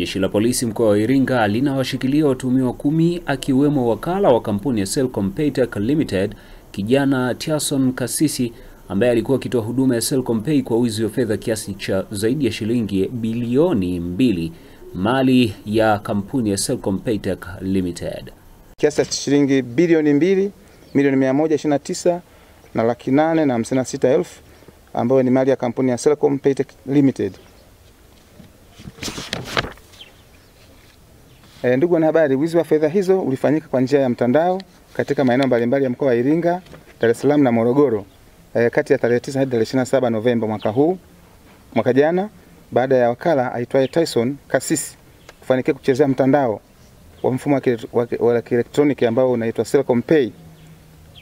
Jeshi la polisi mkoa wa Iringa linawashikilia watuhumiwa kumi akiwemo wakala wa kampuni ya Selcom Paytech Limited kijana Tiason Kasisi ambaye alikuwa akitoa huduma ya Selcom Pay kwa wizi wa fedha kiasi cha zaidi ya shilingi bilioni mbili mali ya kampuni ya Selcom Paytech Limited. Kiasi cha shilingi bilioni mbili milioni mia moja ishirini na tisa na laki nane na hamsini na sita elfu ambayo ni mali ya kampuni ya Selcom Paytech Limited. E, ndugu wanahabari, wizi wa fedha hizo ulifanyika kwa njia ya mtandao katika maeneo mbalimbali ya mkoa wa Iringa, Dar es Salaam na Morogoro e, kati ya tarehe 9 hadi tarehe 27 Novemba mwaka huu mwaka jana, baada ya wakala aitwaye Tyson Kasisi kufanikiwa kuchezea mtandao wa mfumo wa kielektroniki ambao unaitwa Selcom Pay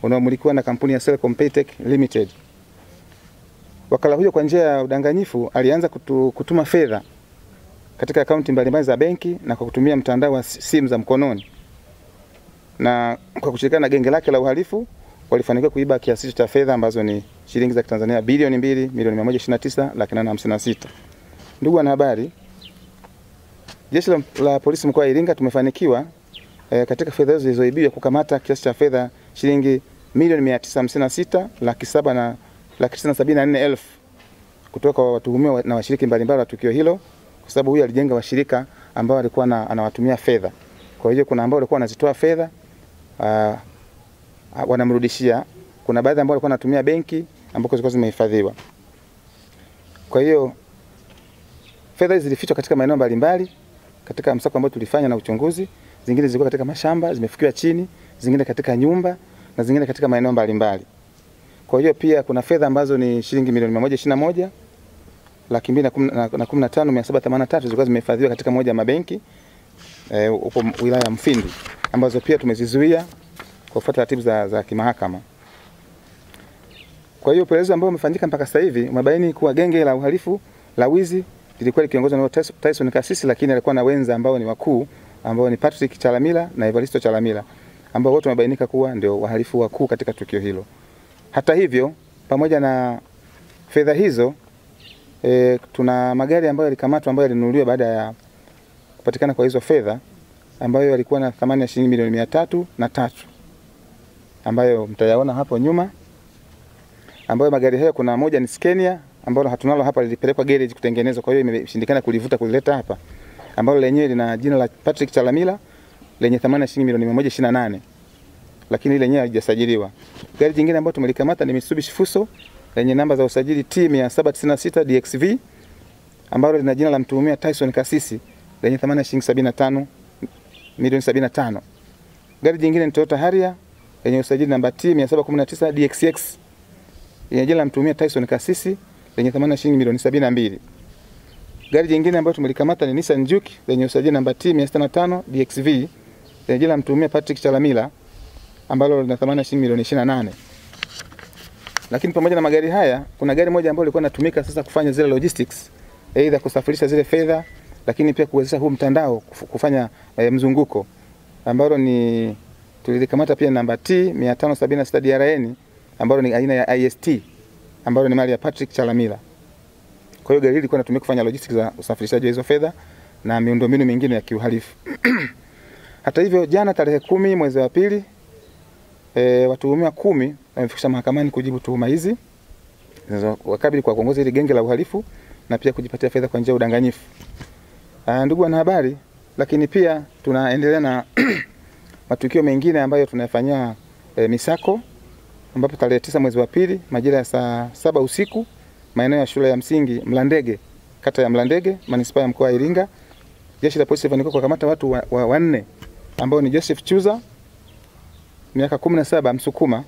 unaomilikiwa na kampuni ya Selcom Paytech Limited. Wakala huyo kwa njia ya udanganyifu alianza kutu, kutuma fedha katika akaunti mbalimbali za benki na kwa kutumia mtandao wa simu za mkononi, na kwa kushirikiana na genge lake la uhalifu walifanikiwa kuiba kiasi cha fedha ambazo ni shilingi za Kitanzania bilioni mbili milioni mia moja ishirini na tisa laki nane hamsini na sita. Ndugu wanahabari, jeshi la, la polisi mkoa wa Iringa tumefanikiwa e, katika fedha hizo zilizoibiwa kukamata kiasi cha fedha shilingi milioni mia tisa hamsini na sita laki saba na laki tisa sabini na nne elfu kutoka kwa watuhumiwa na washiriki mbalimbali wa tukio hilo kwa sababu huyu alijenga washirika ambao alikuwa na, anawatumia fedha. Kwa hiyo kuna ambao walikuwa wanazitoa fedha uh, wanamrudishia, kuna baadhi ambao walikuwa wanatumia benki ambako zilikuwa zimehifadhiwa. Kwa hiyo fedha hizi zilifichwa katika maeneo mbalimbali katika msako ambao tulifanya na uchunguzi, zingine zilikuwa katika mashamba zimefukiwa chini, zingine katika nyumba na zingine katika maeneo mbalimbali. Kwa hiyo pia kuna fedha ambazo ni shilingi milioni 121 laki mbili na kumi na tano mia saba themanini na tatu zilikuwa zimehifadhiwa katika moja ya mabenki e, upo wilaya ya Mfindi ambazo pia tumezizuia kwa kufuata taratibu za, za kimahakama. Kwa hiyo upelelezi ambao umefanyika mpaka sasa hivi umebaini kuwa genge la uhalifu la wizi lilikuwa likiongozwa na Tyson Kasisi, lakini alikuwa na wenza ambao ni wakuu ambao ni Patrick Chalamila na Evaristo Chalamila ambao wote wamebainika kuwa ndio wahalifu wakuu katika tukio hilo. Hata hivyo, pamoja na fedha hizo E, tuna magari ambayo yalikamatwa ambayo yalinunuliwa baada ya kupatikana kwa hizo fedha ambayo yalikuwa na thamani ya shilingi milioni mia tatu na tatu ambayo mtayaona hapo nyuma, ambayo magari hayo kuna moja ni Scania ambalo hatunalo hapa, lilipelekwa garage kutengenezwa, kwa hiyo imeshindikana kulivuta kulileta hapa, ambalo lenyewe lina jina la Patrick Chalamila lenye thamani ya shilingi milioni mia moja ishirini na nane lakini ile lenyewe halijasajiliwa. Gari jingine ambayo tumelikamata ni Mitsubishi Fuso lenye namba za usajili T 796 DXV ambalo lina jina la mtuhumiwa Tyson Kasisi lenye thamani ya shilingi 75 milioni 75. Gari jingine ni Toyota Harrier lenye usajili namba T 719 DXX lenye jina la mtuhumiwa Tyson Kasisi lenye thamani ya shilingi milioni 72. Gari jingine ambalo tumelikamata ni Nissan Juke lenye usajili namba T 605 DXV lenye jina la mtuhumiwa Patrick Chalamila ambalo lina thamani ya shilingi milioni 28. Lakini pamoja na magari haya kuna gari moja ambalo lilikuwa inatumika sasa kufanya zile logistics, aidha kusafirisha zile fedha, lakini pia kuwezesha huu mtandao kufanya e, mzunguko ambalo ni tulilikamata pia namba T 576 DRN ambalo ni aina ya IST ambalo ni mali ya Patrick Chalamila. Kwa hiyo gari hili lilikuwa linatumika kufanya logistics za usafirishaji wa hizo fedha na miundombinu mingine ya kiuhalifu. Hata hivyo, jana tarehe kumi mwezi wa pili E, watuhumiwa kumi wamefikishwa mahakamani kujibu tuhuma hizi zinazowakabili kwa kuongoza hili genge la uhalifu na pia kujipatia fedha kwa njia ya udanganyifu. Ndugu wanahabari, lakini pia tunaendelea na matukio mengine ambayo tunayafanyia e, misako ambapo tarehe tisa mwezi wa pili majira ya saa saba usiku maeneo ya shule ya msingi Mlandege kata ya Mlandege manispaa ya mkoa wa Iringa jeshi la polisi lilifanikiwa kuwakamata watu wanne wa, wa ambao ni Joseph Chuza miaka kumi na saba Msukuma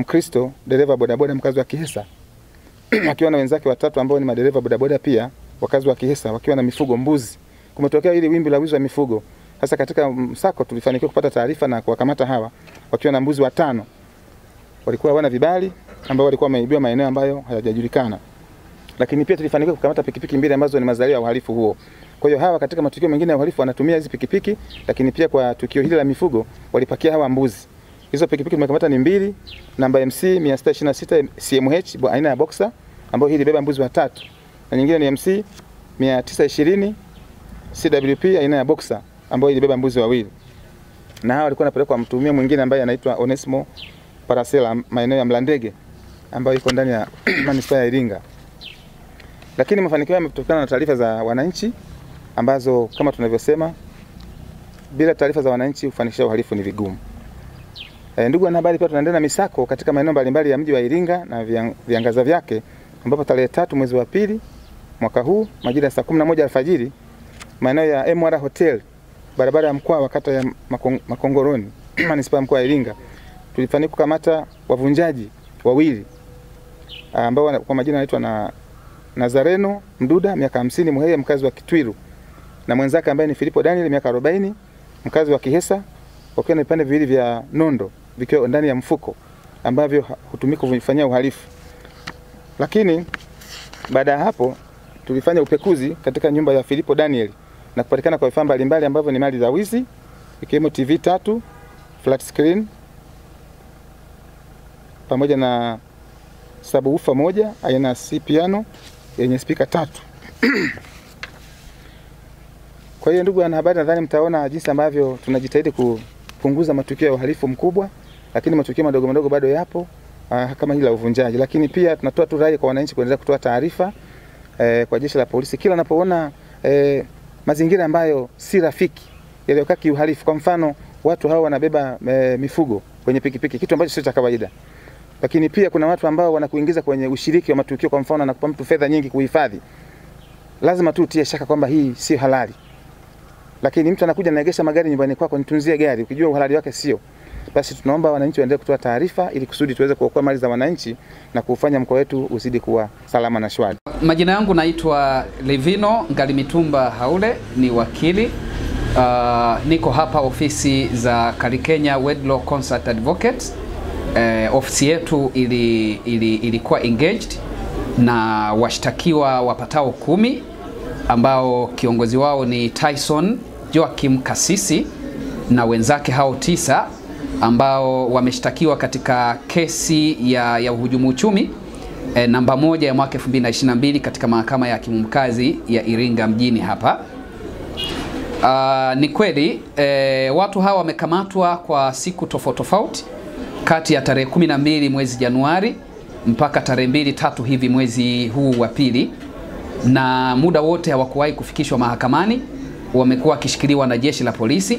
Mkristo, dereva bodaboda mkazi wa Kihesa akiwa na wenzake watatu ambao ni madereva bodaboda pia wakazi wa Kihesa wakiwa na mifugo mbuzi. Kumetokea ile wimbi la wizi wa mifugo. Sasa katika msako tulifanikiwa kupata taarifa na kuwakamata hawa wakiwa na mbuzi watano, walikuwa hawana vibali, ambao walikuwa wameibiwa maeneo ambayo hayajajulikana, lakini pia tulifanikiwa kukamata pikipiki mbili ambazo ni mazalia ya uhalifu huo. Kwa hiyo hawa katika matukio mengine ya uhalifu wanatumia hizi pikipiki, lakini pia kwa tukio hili la mifugo walipakia hawa mbuzi. Hizo pikipiki tumekamata ni mbili, namba MC 626 CMH aina ya Boxer ambayo hii ilibeba mbuzi watatu, na nyingine ni MC 920 CWP aina ya Boxer ambayo ilibeba mbuzi wawili, na hawa walikuwa wanapelekwa mtumia mwingine ambaye anaitwa Onesmo Paracela maeneo ya Mlandege ambayo iko ndani ya manispaa ya Iringa. Lakini mafanikio yametokana na taarifa za wananchi ambazo kama tunavyosema, bila taarifa za wananchi kufanikisha uhalifu ni vigumu. E, ndugu wanahabari, pia tunaendelea na misako katika maeneo mbalimbali ya mji wa Iringa na viangaza vyake ambapo tarehe tatu mwezi wa pili mwaka huu majira ya saa kumi na moja alfajiri maeneo ya MR Hotel barabara ya Mkwawa kata ya Makong, Makongoroni manispaa ya mkoa wa Iringa tulifanikiwa kukamata wavunjaji wawili ambao kwa majina anaitwa na Nazareno Mduda miaka hamsini Muheye mkazi wa Kitwiru na mwenzake ambaye ni Filipo Daniel miaka 40 mkazi wa Kihesa wakiwa na vipande viwili vya nondo vikiwa ndani ya mfuko ambavyo hutumika kufanyia uhalifu. Lakini baada ya hapo tulifanya upekuzi katika nyumba ya Filipo Daniel na kupatikana kwa vifaa mbalimbali ambavyo ni mali za wizi ikiwemo TV tatu, flat screen pamoja na subwoofer moja aina ya C piano yenye spika tatu. Kwa hiyo ndugu wanahabari, nadhani mtaona jinsi ambavyo tunajitahidi kupunguza matukio ya uhalifu mkubwa, lakini matukio madogo madogo bado yapo uh, kama hili la uvunjaji. Lakini pia tunatoa tu rai kwa wananchi kuendelea kutoa taarifa eh, kwa jeshi la polisi kila anapoona eh, mazingira ambayo si rafiki yaliyokaa kiuhalifu. Kwa mfano watu hao wanabeba eh, mifugo kwenye pikipiki, kitu ambacho sio cha kawaida lakini pia kuna watu ambao wanakuingiza kwenye ushiriki wa matukio. Kwa mfano, anakupa mtu fedha nyingi kuhifadhi, lazima tu utie shaka kwamba hii sio halali. Lakini mtu anakuja anaegesha magari nyumbani kwako, nitunzie gari, ukijua uhalali wake sio, basi tunaomba wananchi waendelee kutoa taarifa ili kusudi tuweze kuokoa mali za wananchi na kufanya mkoa wetu uzidi kuwa salama na shwari. Majina yangu naitwa Levino Ngalimitumba Haule, ni wakili uh, niko hapa ofisi za Kalikenya Wedlaw Concert Advocates. Eh, ofisi yetu ili, ili, ilikuwa engaged na washtakiwa wapatao kumi ambao kiongozi wao ni Tyson Joachim Kasisi na wenzake hao tisa ambao wameshtakiwa katika kesi ya, ya uhujumu uchumi e, namba moja ya mwaka 2022 katika mahakama ya hakimu mkazi ya Iringa mjini hapa. Uh, ni kweli e, watu hawa wamekamatwa kwa siku tofauti tofauti kati ya tarehe 12 mwezi Januari mpaka tarehe mbili tatu hivi mwezi huu wa pili, na muda wote hawakuwahi kufikishwa mahakamani. Wamekuwa wakishikiliwa na jeshi la polisi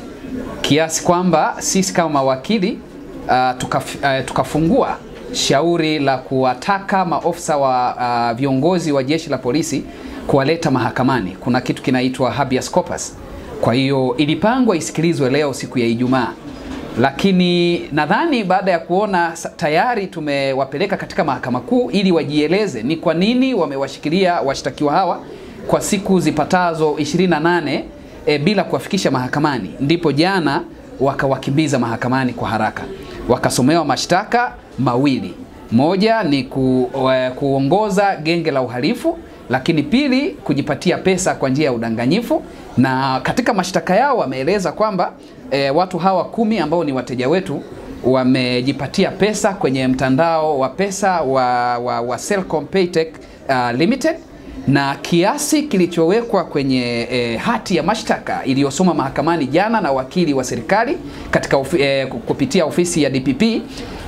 kiasi kwamba sisi kama mawakili uh, tukaf, uh, tukafungua shauri la kuwataka maofisa wa uh, viongozi wa jeshi la polisi kuwaleta mahakamani. Kuna kitu kinaitwa habeas corpus. Kwa hiyo ilipangwa isikilizwe leo siku ya Ijumaa lakini nadhani baada ya kuona tayari tumewapeleka katika mahakama kuu ili wajieleze ni kwa nini wamewashikilia washtakiwa hawa kwa siku zipatazo 28 e, bila kuwafikisha mahakamani, ndipo jana wakawakimbiza mahakamani kwa haraka, wakasomewa mashtaka mawili. Moja ni ku, e, kuongoza genge la uhalifu, lakini pili kujipatia pesa kwa njia ya udanganyifu. Na katika mashtaka yao wameeleza kwamba e, watu hawa kumi ambao ni wateja wetu wamejipatia pesa kwenye mtandao wa pesa wa, wa, wa Selcom Paytech uh, Limited na kiasi kilichowekwa kwenye e, hati ya mashtaka iliyosoma mahakamani jana na wakili wa serikali katika ofi, e, kupitia ofisi ya DPP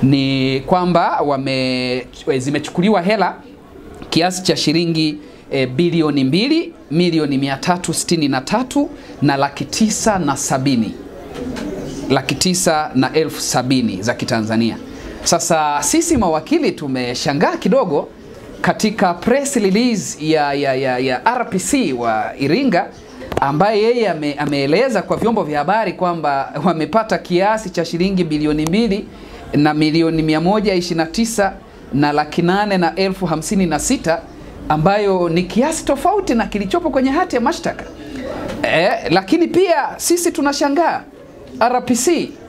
ni kwamba wame, zimechukuliwa hela kiasi cha shilingi e, bilioni mbili milioni mia tatu sitini na tatu na laki tisa na sabini laki tisa na elfu sabini za Kitanzania. Sasa sisi mawakili tumeshangaa kidogo katika press release ya, ya, ya, ya RPC wa Iringa ambaye yeye ame, ameeleza kwa vyombo vya habari kwamba wamepata kiasi cha shilingi bilioni mbili na milioni 129 na laki nane na elfu hamsini na sita ambayo ni kiasi tofauti na kilichopo kwenye hati ya mashtaka. e, lakini pia sisi tunashangaa RPC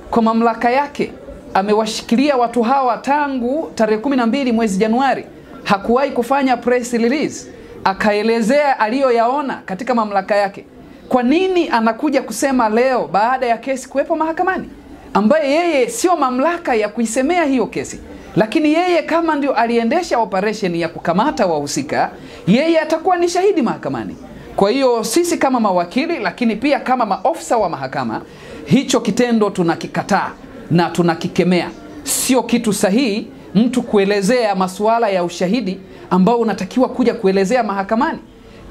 kwa mamlaka yake amewashikilia watu hawa tangu tarehe 12 mwezi Januari, hakuwahi kufanya press release akaelezea aliyoyaona katika mamlaka yake. Kwa nini anakuja kusema leo baada ya kesi kuwepo mahakamani, ambaye yeye sio mamlaka ya kuisemea hiyo kesi? Lakini yeye kama ndio aliendesha operation ya kukamata wahusika, yeye atakuwa ni shahidi mahakamani. Kwa hiyo sisi kama mawakili, lakini pia kama maofisa wa mahakama, hicho kitendo tunakikataa na tunakikemea. Sio kitu sahihi mtu kuelezea masuala ya ushahidi ambao unatakiwa kuja kuelezea mahakamani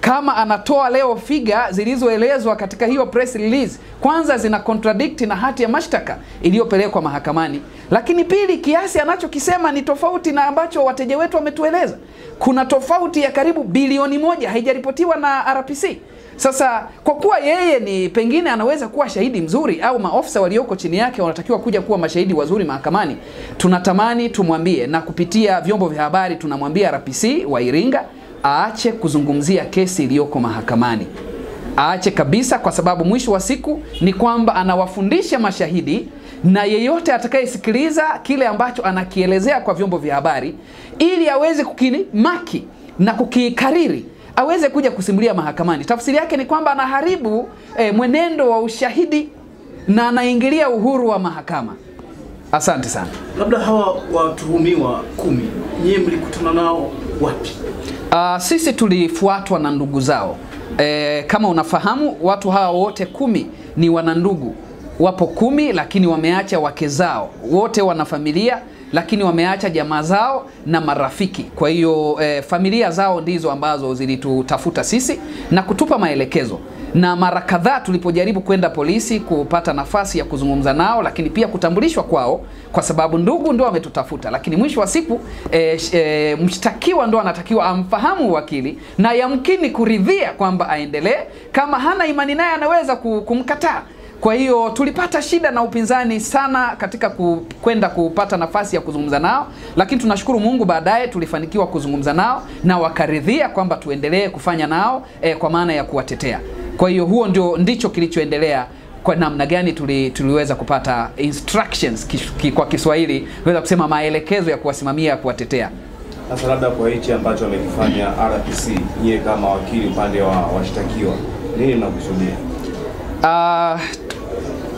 kama anatoa leo figa zilizoelezwa katika hiyo press release, kwanza zina contradict na hati ya mashtaka iliyopelekwa mahakamani, lakini pili, kiasi anachokisema ni tofauti na ambacho wateja wetu wametueleza. Kuna tofauti ya karibu bilioni moja haijaripotiwa na RPC. Sasa kwa kuwa yeye ni pengine anaweza kuwa shahidi mzuri au maofisa walioko chini yake wanatakiwa kuja kuwa mashahidi wazuri mahakamani, tunatamani tumwambie, na kupitia vyombo vya habari tunamwambia RPC wa Iringa aache kuzungumzia kesi iliyoko mahakamani, aache kabisa, kwa sababu mwisho wa siku ni kwamba anawafundisha mashahidi na yeyote atakayesikiliza kile ambacho anakielezea kwa vyombo vya habari, ili aweze kukimaki na kukikariri aweze kuja kusimulia mahakamani. Tafsiri yake ni kwamba anaharibu e, mwenendo wa ushahidi na anaingilia uhuru wa mahakama. Asante sana. Labda hawa watuhumiwa kumi, nyie mlikutana nao wapi? Uh, sisi tulifuatwa na ndugu zao. E, kama unafahamu watu hawa wote kumi ni wanandugu, wapo kumi, lakini wameacha wake zao, wote wana familia, lakini wameacha jamaa zao na marafiki. Kwa hiyo e, familia zao ndizo ambazo zilitutafuta sisi na kutupa maelekezo na mara kadhaa tulipojaribu kwenda polisi kupata nafasi ya kuzungumza nao, lakini pia kutambulishwa kwao, kwa sababu ndugu ndo ametutafuta. lakini mwisho wa siku e, e, mshtakiwa ndo anatakiwa amfahamu wakili na yamkini kuridhia kwamba aendelee. Kama hana imani naye anaweza kumkataa. Kwa hiyo tulipata shida na upinzani sana katika ku, kwenda kupata nafasi ya kuzungumza nao, lakini tunashukuru Mungu, baadaye tulifanikiwa kuzungumza nao na wakaridhia kwamba tuendelee kufanya nao e, kwa maana ya kuwatetea. Kwa hiyo huo ndio ndicho kilichoendelea kwa namna gani tuli, tuliweza kupata instructions kish, ki, kwa Kiswahili weza kusema maelekezo ya kuwasimamia ya kuwatetea. Sasa labda kwa hichi ambacho amekifanya RPC, nyie kama wakili upande wa washtakiwa, nini mnakusudia? Uh,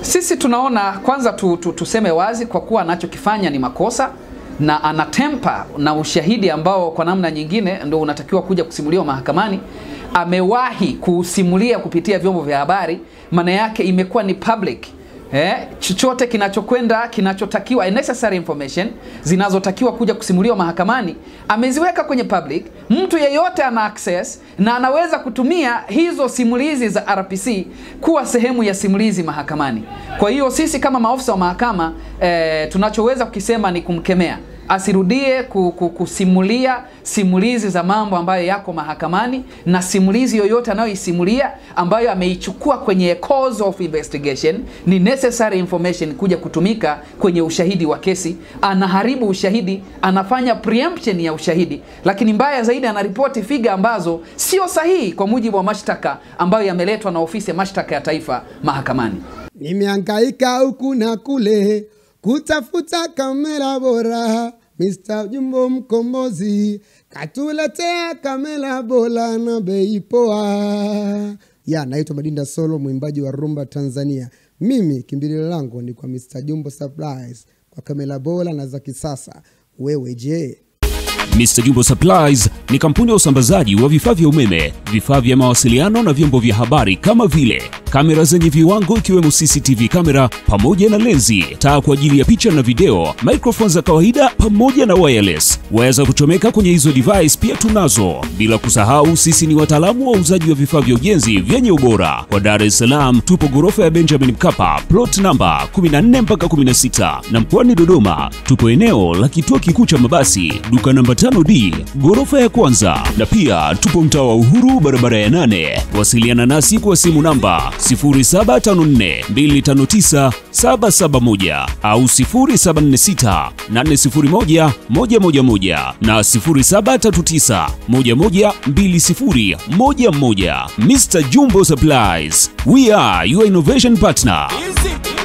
sisi tunaona kwanza tu, tu, tuseme wazi kwa kuwa anachokifanya ni makosa na anatempa na ushahidi ambao kwa namna nyingine ndio unatakiwa kuja kusimuliwa mahakamani. Amewahi kusimulia kupitia vyombo vya habari, maana yake imekuwa ni public eh, chochote kinachokwenda kinachotakiwa necessary information zinazotakiwa kuja kusimuliwa mahakamani ameziweka kwenye public. Mtu yeyote ana access na anaweza kutumia hizo simulizi za RPC kuwa sehemu ya simulizi mahakamani. Kwa hiyo sisi kama maofisa wa mahakama eh, tunachoweza kukisema ni kumkemea asirudie kusimulia simulizi za mambo ambayo yako mahakamani, na simulizi yoyote anayoisimulia ambayo ameichukua kwenye cause of investigation ni necessary information kuja kutumika kwenye ushahidi wa kesi. Anaharibu ushahidi, anafanya preemption ya ushahidi, lakini mbaya zaidi anaripoti figa ambazo sio sahihi kwa mujibu wa mashtaka ambayo yameletwa na ofisi ya mashtaka ya taifa mahakamani. nimeangaika huku na kule kutafuta kamera bora. Mr. Jumbo Mkombozi katuletea kamera bora na bei poa. Ya, naitwa Madinda Solo, mwimbaji wa rumba Tanzania. Mimi kimbilio langu ni kwa Mr. Jumbo Supplies kwa kamera bora na za kisasa. Wewe je? Mr. Jumbo Supplies ni kampuni ya usambazaji wa vifaa vya umeme, vifaa vya mawasiliano na vyombo vya habari kama vile kamera zenye viwango ikiwemo CCTV kamera pamoja na lenzi, taa kwa ajili ya picha na video, microphone za kawaida pamoja na wireless. Waweza kuchomeka kwenye hizo device pia tunazo. Bila kusahau sisi ni wataalamu wa uuzaji wa vifaa vya ujenzi vyenye ubora. Kwa Dar es Salaam tupo ghorofa ya Benjamin Mkapa, plot namba 14 mpaka 16, na mkoani Dodoma tupo eneo la kituo kikuu cha mabasi, duka namba 5D, ghorofa ya kwanza, na pia tupo mtaa wa Uhuru, barabara ya nane. Wasiliana nasi kwa simu namba 0754259771 au 0746801111 na 0739112011. Mr. Jumbo Supplies, we are your innovation partner. Easy.